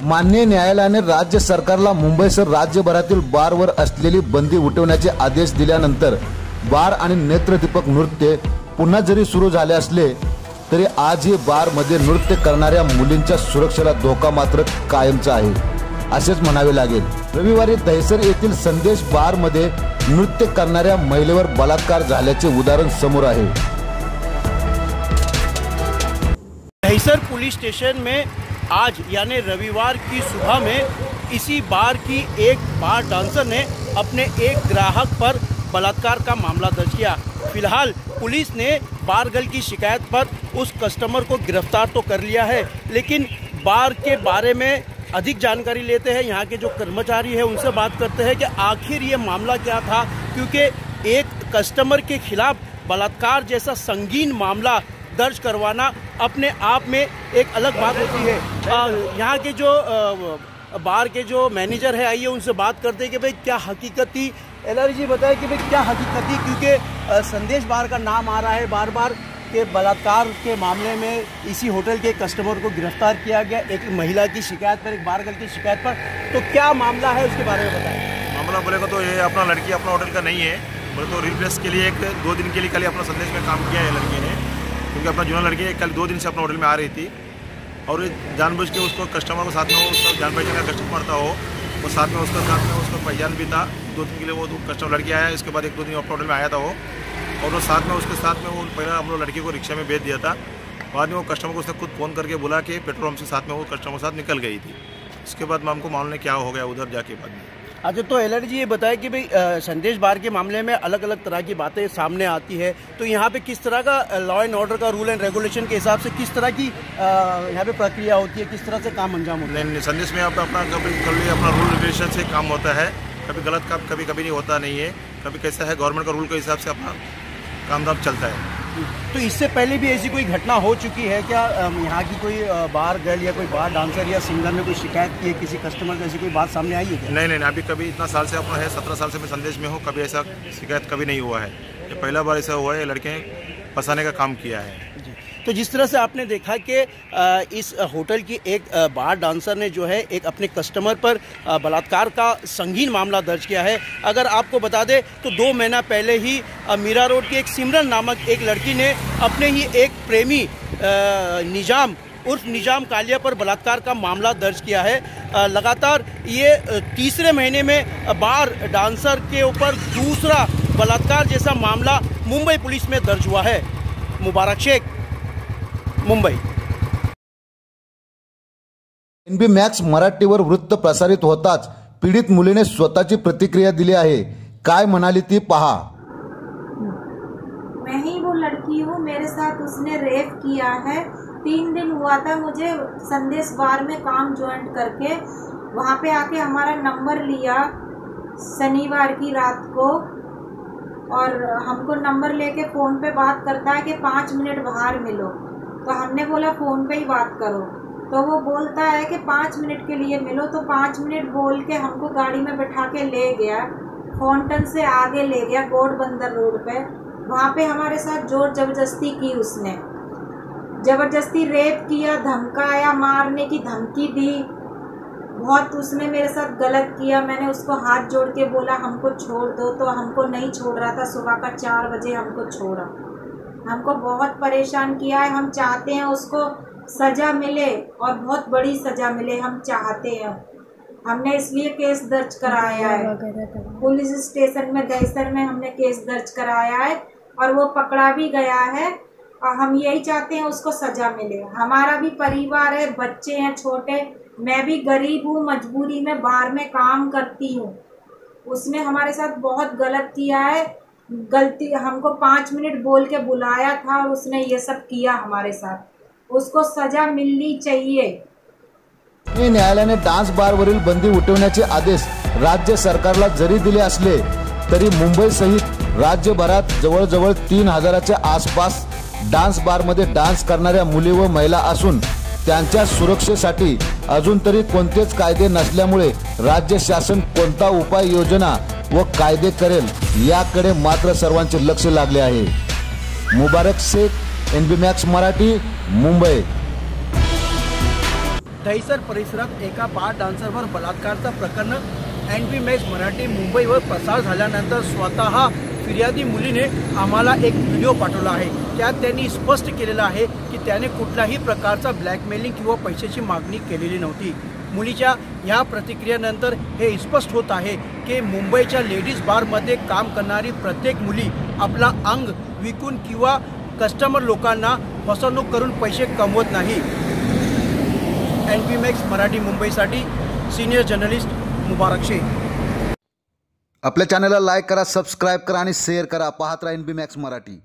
मान्य न्यायालयाने राज्य सरकारला मुंबईसह राज्यभरातील बारवर असलेली बंदी उठवण्याचे आदेश दिल्यानंतर बार आणि नेत्रदीपक नृत्य पुन्हा जरी सुरू झाले असले तरी आजही बारमध्ये नृत्य करणाऱ्या मुलींच्या सुरक्षेला धोका मात्र कायमचा आहे असेच म्हणावे लागेल. रविवारी दहिसर येथील संदेश बारमध्ये नृत्य करणाऱ्या महिलेवर बलात्कार झाल्याचे उदाहरण समोर आहे. दहिसर पुलिस स्टेशन में आज यानी रविवार की सुबह में इसी बार की एक बार डांसर ने अपने एक ग्राहक पर बलात्कार का मामला दर्ज किया। फ़िलहाल पुलिस ने बारगल की शिकायत पर उस कस्टमर को गिरफ़्तार तो कर लिया है, लेकिन बार के बारे में अधिक जानकारी लेते हैं। यहाँ के जो कर्मचारी है, उनसे बात करते हैं कि आखिर ये मामला क्या था, क्योंकि एक कस्टमर के खिलाफ बलात्कार जैसा संगीन मामला दर्ज करवाना अपने आप में एक अलग बात होती है। यहाँ के जो बार के जो मैनेजर है आइए उनसे बात करते हैं कि भाई क्या हकीकत थी एल जी बताए कि भाई क्या हकीकत थी क्योंकि संदेश बार का नाम आ रहा है बार बार के बलात्कार के मामले में इसी होटल के कस्टमर को गिरफ़्तार किया गया एक महिला की शिकायत पर एक बारगल की शिकायत पर। तो क्या मामला है उसके बारे में बताएँ। मामला बोलेगा तो ये अपना लड़की अपना होटल का नहीं है बोले तो रिप्लेस के लिए एक दो दिन के लिए कल अपना संदेश में काम किया है लड़की ने। क्योंकि अपना जूना लड़की कल दो दिन से अपना होटल में आ रही थी और जानबूझ के उसको कस्टमर को साथ में वो उसका जान पहचान का कस्टमर था वो वो साथ में उसका साथ में उसका पहचान भी था, दो दिन के लिए वो कस्टमर लड़की आया, इसके बाद एक दो दिन अपना होटल में आया था वो। और वो साथ में उसके साथ में वो पहले हम लोग लड़की को रिक्शा में भेज दिया था। बाद में वो कस्टमर को उसने खुद फ़ोन करके बोला कि पेट्रोल पंप से साथ में वो कस्टमर के साथ निकल गई थी। उसके बाद में हमको मालूम नहीं क्या हो गया उधर जाके बाद में। अच्छा तो एल जी ये बताया कि भाई संदेश बार के मामले में अलग अलग तरह की बातें सामने आती है। तो यहाँ पे किस तरह का लॉ एंड ऑर्डर का रूल एंड रेगुलेशन के हिसाब से किस तरह की यहाँ पे प्रक्रिया होती है किस तरह से काम अंजाम होता है? नहीं नहीं, संदेश में आप अपना कभी कभी अपना रूल रेगुलेशन से काम होता है। कभी गलत काम कभी कभी नहीं होता नहीं है। कभी कैसा है गवर्नमेंट का रूल के हिसाब से अपना काम धाम चलता है। तो इससे पहले भी ऐसी कोई घटना हो चुकी है? क्या यहाँ की कोई बार गर्ल या कोई बार डांसर या सिंगर ने कोई शिकायत की है किसी कस्टमर से? ऐसी कोई बात सामने आई है क्या? नहीं नहीं अभी कभी इतना साल से अपना है, सत्रह साल से मैं संदेश में हूँ, कभी ऐसा शिकायत कभी नहीं हुआ है। ये पहला बार ऐसा हुआ है लड़के फंसाने का काम किया है। तो जिस तरह से आपने देखा कि इस होटल की एक बार डांसर ने जो है एक अपने कस्टमर पर बलात्कार का संगीन मामला दर्ज किया है। अगर आपको बता दें तो दो महीना पहले ही मीरा रोड की एक सिमरन नामक एक लड़की ने अपने ही एक प्रेमी निज़ाम, उर्फ़ निज़ाम कालिया पर बलात्कार का मामला दर्ज किया है। लगातार ये तीसरे महीने में बार डांसर के ऊपर दूसरा बलात्कार जैसा मामला मुंबई पुलिस में दर्ज हुआ है। मुबारक शेख। मुंबई. एनबी मॅक्स मराठीवर वृत्त प्रसारित होताच पीडित मुलीने स्वतःची प्रतिक्रिया दिली आहे. काय म्हणाली ती पहा. मैं ही वो लड़की हूँ मेरे साथ उसने रेप किया है। तीन दिन हुआ था मुझे संदेश बार में काम ज्वाइन करके। वहाँ पे आके हमारा नंबर लिया शनिवार की रात को और हमको नंबर लेके फ़ोन पे बात करता है कि पाँच मिनट बाहर मिलो। हमने बोला, फ़ोन पे ही बात करो। तो वो बोलता है कि, पाँच मिनट के लिए मिलो। तो पाँच मिनट बोल के हमको गाड़ी में बैठा के ले गया फोनटन से आगे ले गया गोड बंदर रोड पे। वहाँ पे हमारे साथ ज़ोर ज़बरदस्ती की उसने। ज़बरदस्ती रेप किया, धमकाया, मारने की धमकी दी। बहुत उसने मेरे साथ गलत किया। मैंने उसको हाथ जोड़ के बोला, हमको छोड़ दो। तो हमको नहीं छोड़ रहा था। सुबह का चार बजे हमको छोड़ा। हमको बहुत परेशान किया है। हम चाहते हैं उसको सज़ा मिले और बहुत बड़ी सज़ा मिले, हम चाहते हैं। हमने इसलिए केस दर्ज कराया है। पुलिस स्टेशन में, दहसर में हमने केस दर्ज कराया है और वो पकड़ा भी गया है और हम यही चाहते हैं उसको सज़ा मिले। हमारा भी परिवार है, बच्चे हैं छोटे, मैं भी गरीब हूँ, मजबूरी में बाहर में काम करती हूँ। उसने हमारे साथ बहुत गलत किया है। गलती हमको पाँच मिनट बोल के बुलाया था और उसने ये सब किया हमारे साथ। उसको सज़ा मिलनी चाहिए। न्यायालयाने डान्स बारवरील बंदी उठवण्याचे आदेश राज्य सरकारला जरी दिले असले तरी मुंबई सहित राज्यभरात जवळजवळ तीन हजाराच्या आसपास डान्स बारमध्ये डान्स करणाऱ्या मुली व महिला असून त्यांच्या सुरक्षेसाठी अजून तरी कोणतेच कायदे नसल्यामुळे राज्य शासन कोणता उपाय योजना व कायदे करेल याकडे मात्र सर्वांचे लक्ष लागले आहे. Mubarak Shaikh N B max Marathi Mumbai. Dahisar परिसरात एका बार डान्सरवर बलात्कारचं प्रकरण. एन बी मॅक्स मराठी मुंबईवर प्रसार झाल्यानंतर स्वतः फिर्यादी मुलीने आम्हाला एक व्हिडिओ पाठवला आहे. त्यात त्यांनी स्पष्ट केलेलं आहे की त्याने कुठल्याही प्रकारचा ब्लॅकमेलिंग किंवा पैशाची मागणी केलेली नव्हती. मुलीच्या ह्या प्रतिक्रियेनंतर हे स्पष्ट होत आहे की मुंबईच्या लेडीज़ बारमध्ये काम करणारी प्रत्येक मुली आपला अंग विकून किंवा कस्टमर लोकांना फसवणूक करून पैसे कमवत नाही. एन पी मॅक्स मराठी मुंबईसाठी सिनियर जर्नलिस्ट मुबारक शेख. आपल्या चॅनलला लाईक करा सबस्क्राईब करा शेअर करा. पाहत राहा एन बी मॅक्स मराठी.